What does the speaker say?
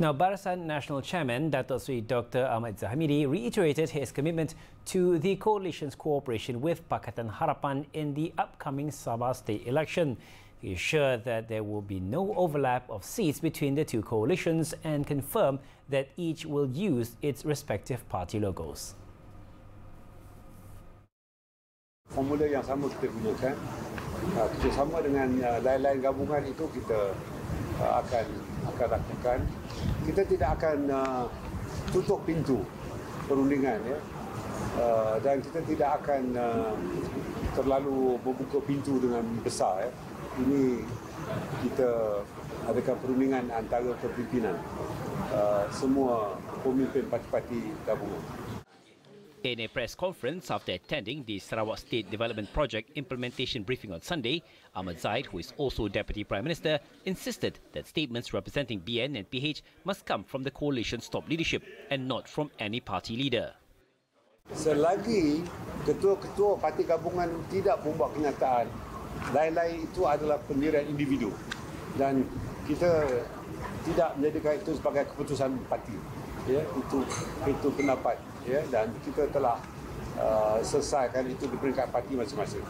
Now, Barisan National Chairman Dato Sri Dr. Ahmad Zahamidi reiterated his commitment to the coalition's cooperation with Pakatan Harapan in the upcoming Sabah state election. He assured that there will be no overlap of seats between the two coalitions and confirmed that each will use its respective party logos. Formula yang sama kita gunakan, uh, kerjasama dengan uh, lain-lain gabungan itu kita uh, akan akan lakukan. Kita tidak akan uh, tutup pintu perundingan ya. Uh, dan kita tidak akan uh, terlalu membuka pintu dengan besar ya. Ini kita adakan perundingan antara kepimpinan uh, semua pemimpin parti-parti gabungan. In a press conference after attending the Sarawak State Development Project implementation briefing on Sunday, Ahmad Zaid, who is also Deputy Prime Minister, insisted that statements representing BN and PH must come from the coalition's top leadership and not from any party leader. Selagi ketua-ketua parti gabungan tidak membuat kenyataan, lain-lain itu adalah pendirian individu dan kita tidak menjadikan itu sebagai keputusan parti. Ya, itu itu pendapat ya dan kita telah uh, selesaikan itu di peringkat parti masing-masing.